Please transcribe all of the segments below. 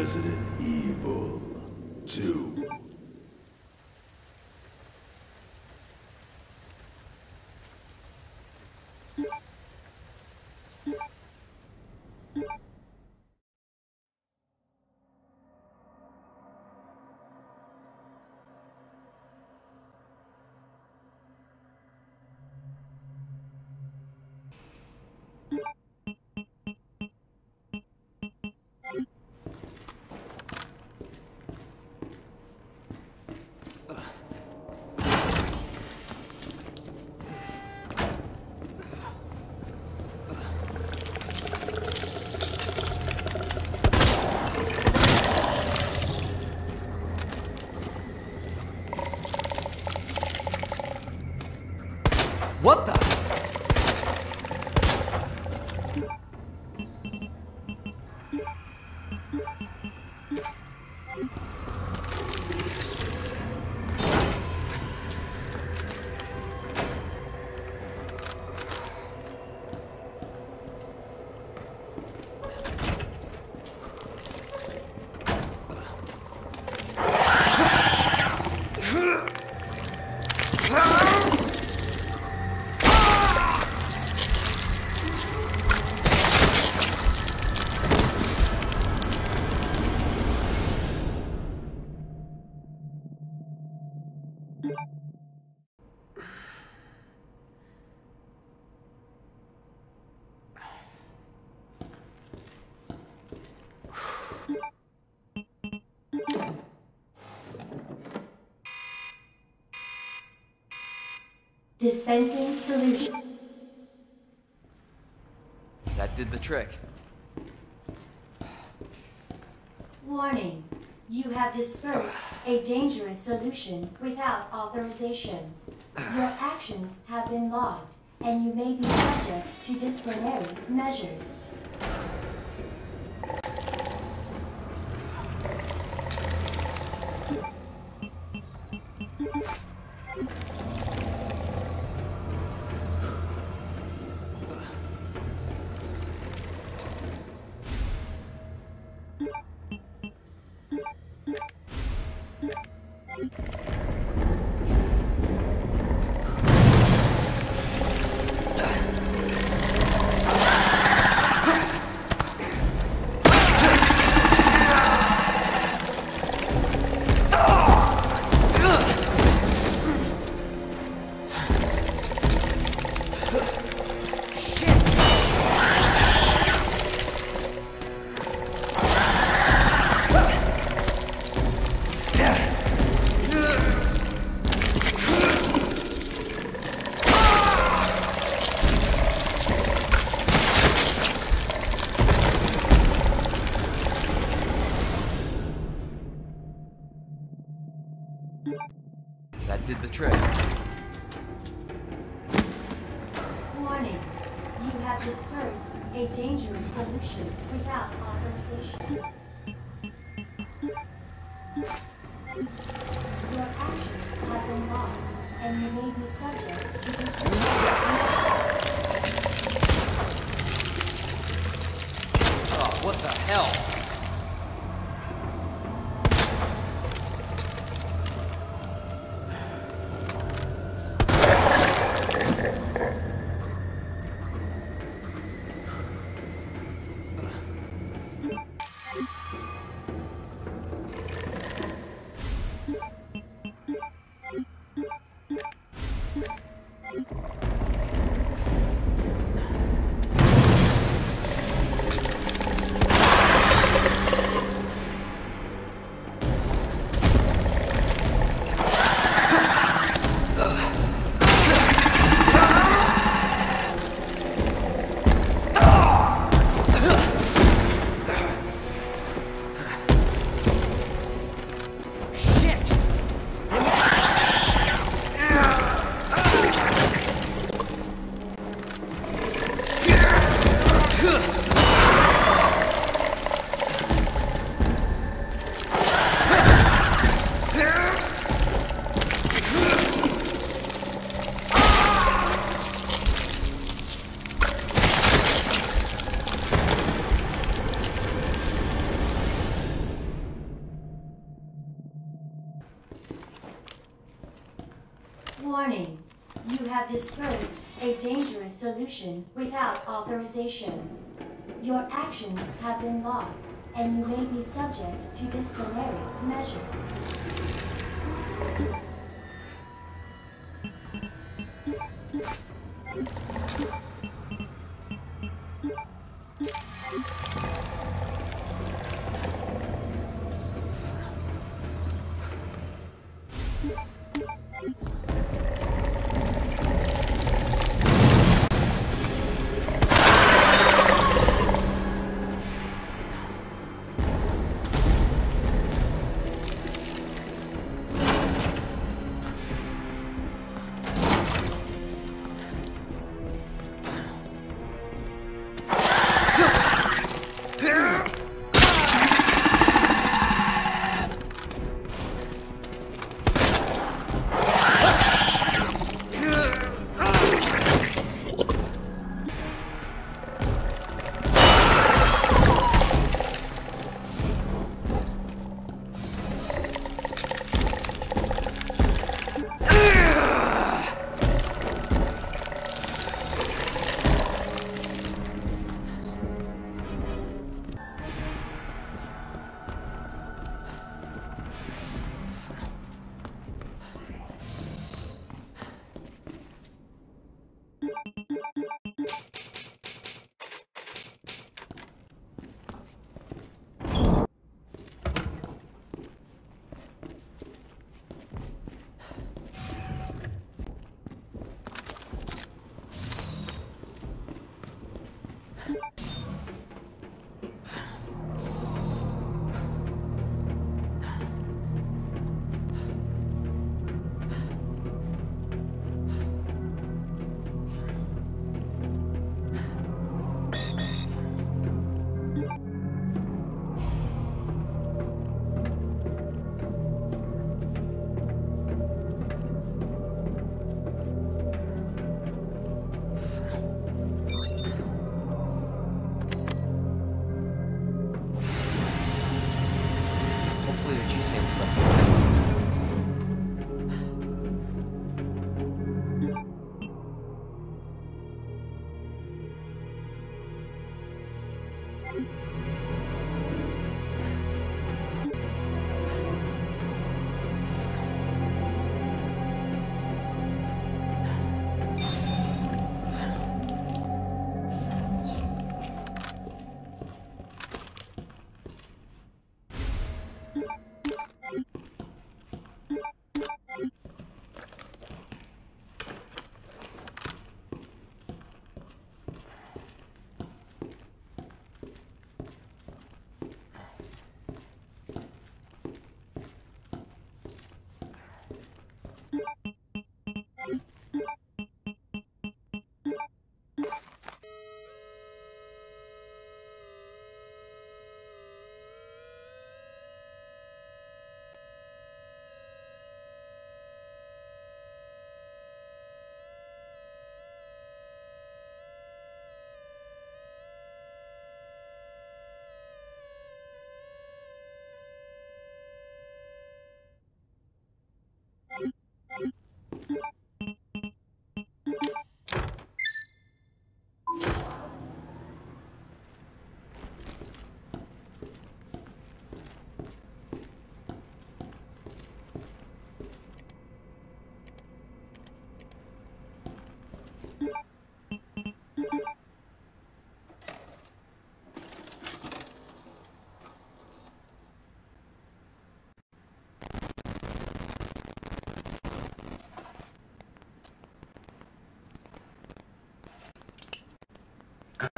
Resident Evil 2. What the? Dispensing solution. That did the trick. Warning. You have dispersed a dangerous solution without authorization. Your actions have been logged, and you may be subject to disciplinary measures. Did the trick. Warning. You have dispersed a dangerous solution without authorization. Your actions have been logged, and you may be subject to disciplinary. Oh, what the hell? Dispersed a dangerous solution without authorization. Your actions have been logged, and you may be subject to disciplinary measures.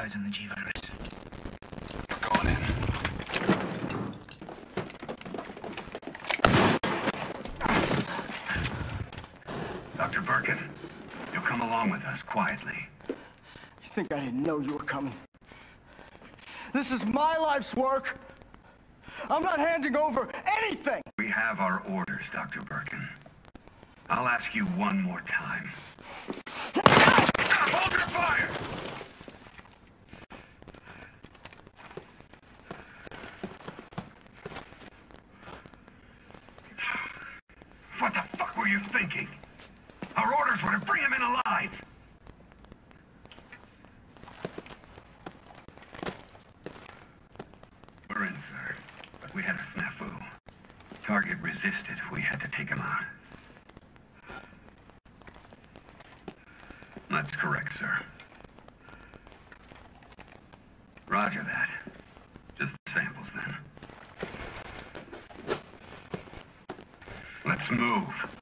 Eyes on the G virus. Going in. Dr. Birkin, you'll come along with us quietly. You think I didn't know you were coming? This is my life's work. I'm not handing over anything. We have our orders, Dr. Birkin. I'll ask you one more time. Hold your fire! What the fuck were you thinking? Our orders were to bring him in alive. We're in, sir. But we had a snafu. Target resisted. We had to take him out. That's correct, sir. Roger that. Just samples, then. Let's move.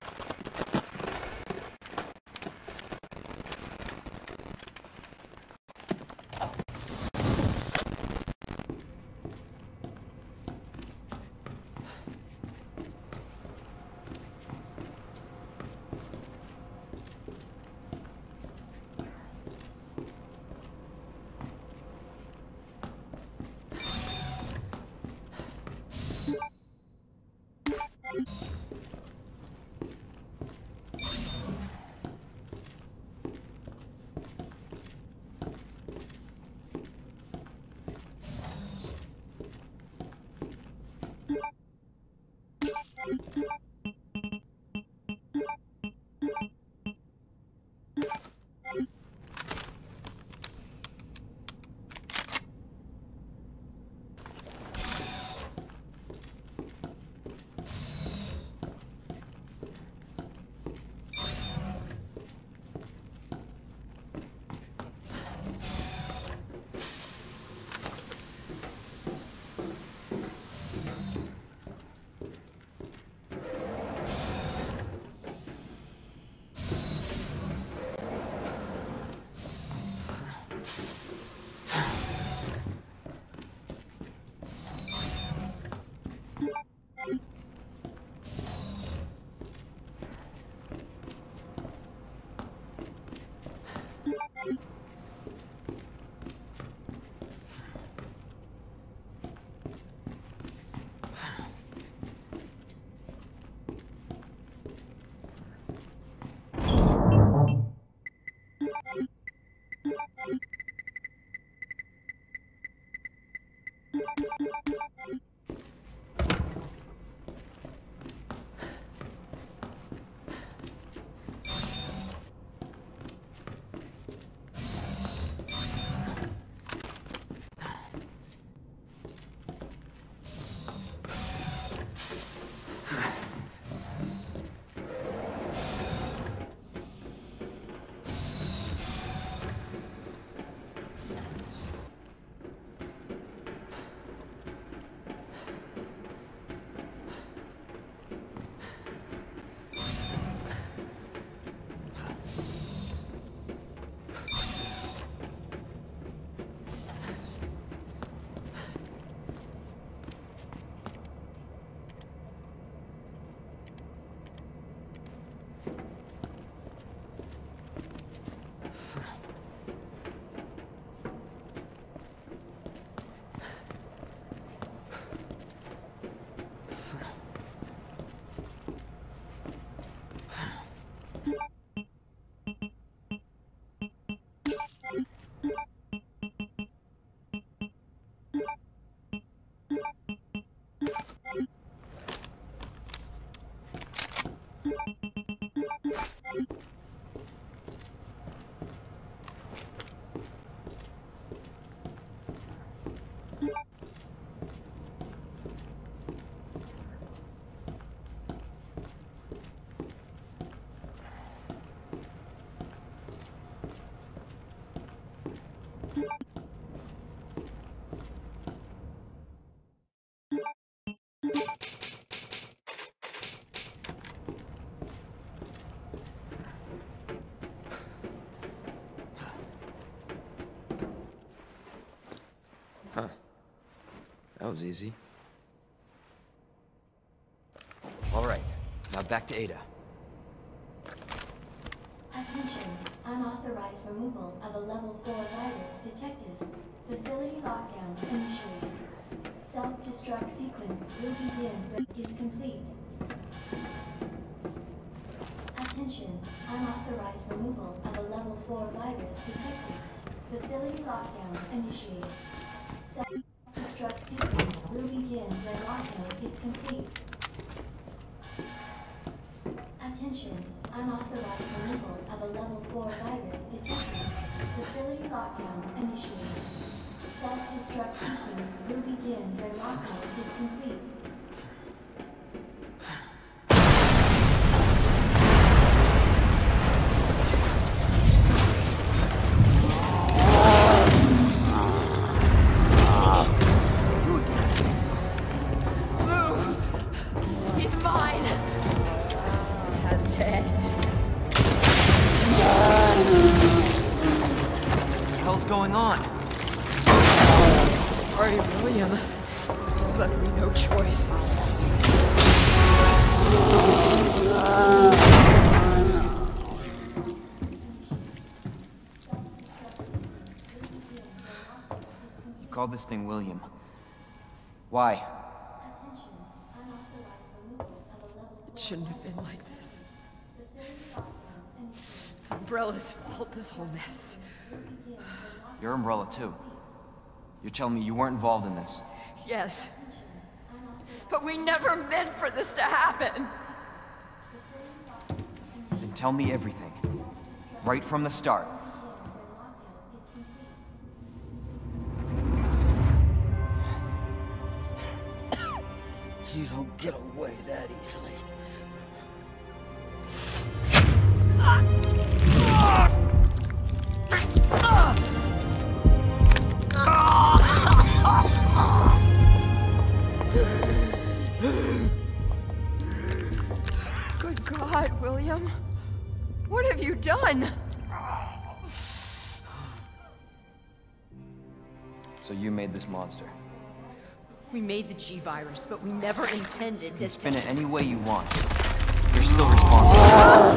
Was easy. All right, now back to Ada. Attention, unauthorized removal of a level 4 virus detected. Facility lockdown initiated. Self-destruct sequence will begin is complete. Attention, unauthorized removal of a level 4 virus detected. Facility lockdown initiated. Self-destruct sequence will begin when lockdown is complete. Attention, Unauthorized removal of a level 4 virus detected. Facility lockdown initiated. Self-destruct sequence will begin when lockdown is complete. You called this thing William. Why? Attention. Unauthorized removal of a level 4 It shouldn't have been like this. Facility lockdown initiated. It's Umbrella's fault, this whole mess. Your umbrella, too. You're telling me you weren't involved in this? Yes. But we never meant for this to happen. Then tell me everything. Right from the start. Get away that easily. Good God, William. What have you done? So you made this monster. We made the G-Virus, but we never intended You can this spin it any way you want. You're still responsible.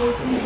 Class A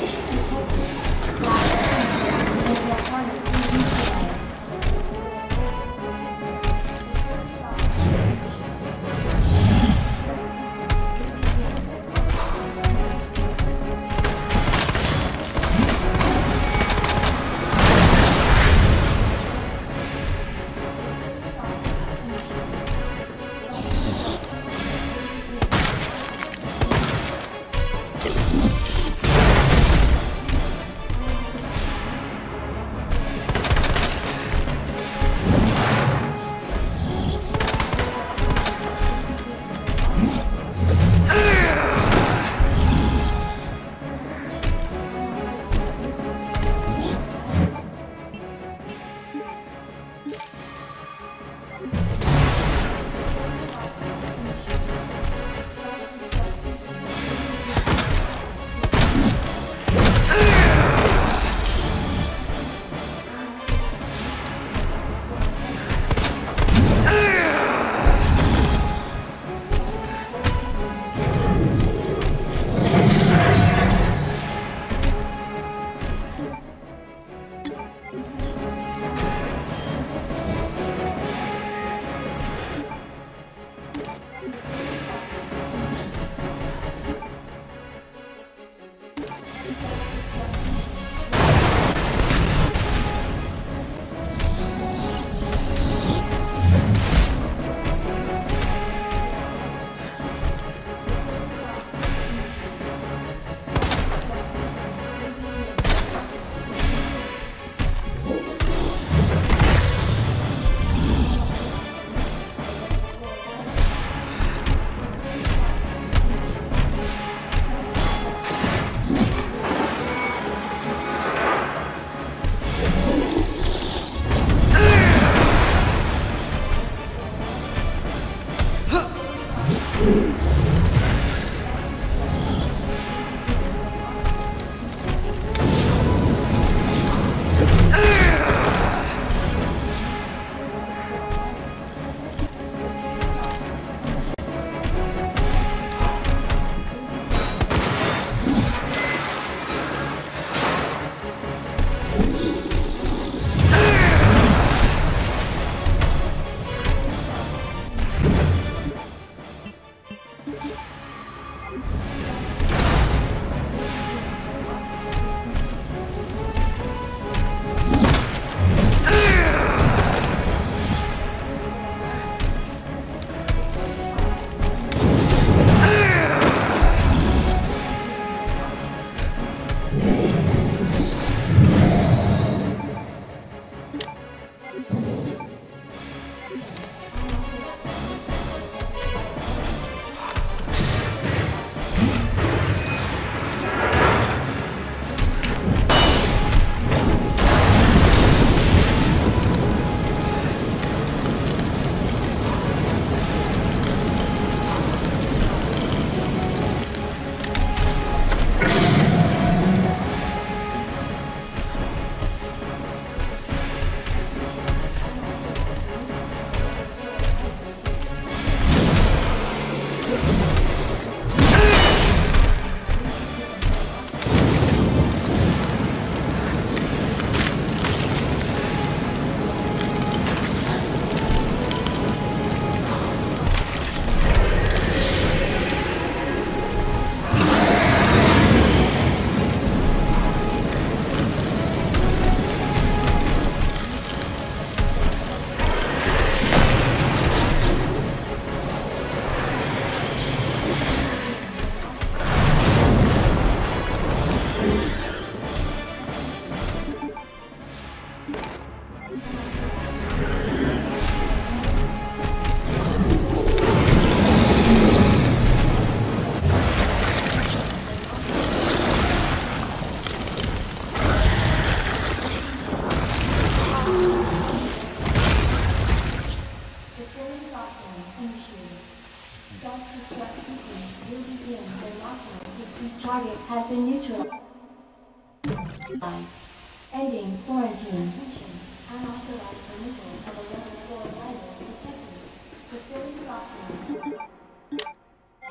Unauthorized removal of a level 4 virus detected. Facility lockdown.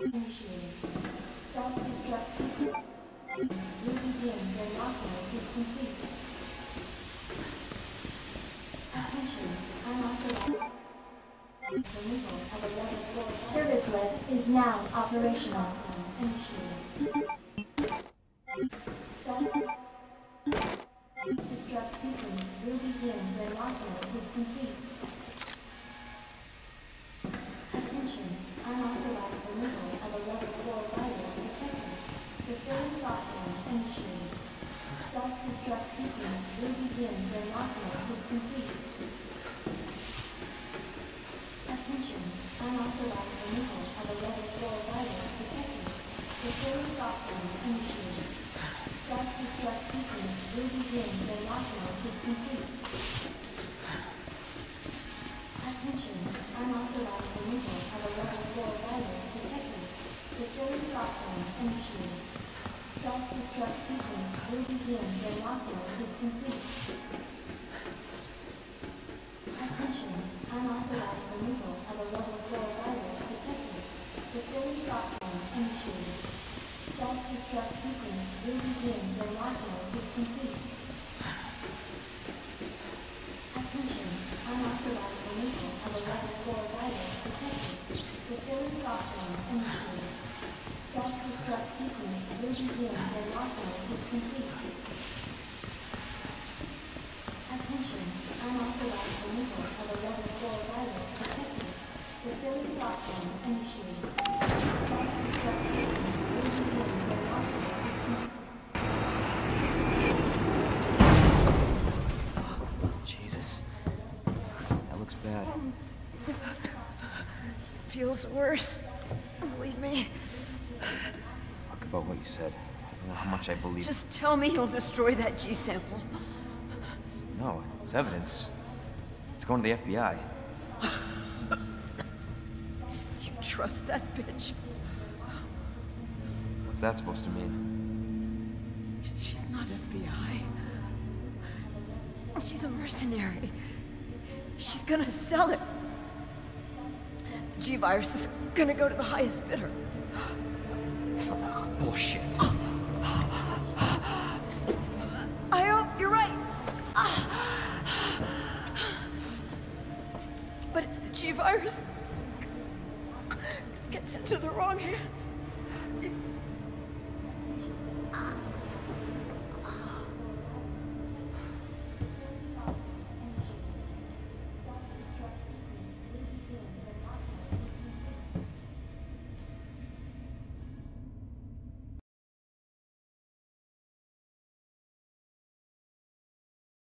Initiated. Self-destruct sequence is complete. Attention. Unauthorized removal of a level 4 Service lift is now operational. Initiated. Self-destruct sequence will begin when lockdown is complete. Attention, unauthorized removal of a level 4 virus detected. Facility lockdown initiated. Self-destruct sequence will begin when lockdown is complete. Attention, unauthorized removal of a level 4 virus detected. Facility lockdown initiated. Self-destruct sequence will begin when lockdown is complete. Attention, unauthorized removal of a level 4 virus detected. Facility lockdown initiated. Self-destruct sequence will begin when lockdown is complete. Attention, unauthorized removal of a level 4 virus detected. Facility lockdown initiated. Self-destruct sequence will begin when lockdown is complete. Attention, unauthorized removal of a level 4 virus detected. Facility lockdown initiated. Self-destruct sequence will begin when is complete. Attention, unauthorized removal of a level 4 virus detected. Facility lockdown initiated. Self-destruct sequence will begin when lockdown is complete. Jesus. That looks bad. Feels worse. Talk about what you said. I don't know how much I believe. Just tell me you'll destroy that G sample. No, it's evidence. It's going to the FBI. You trust that bitch? What's that supposed to mean? She's not FBI. She's a mercenary. She's gonna sell it. G-Virus is gonna go to the highest bidder. Bullshit.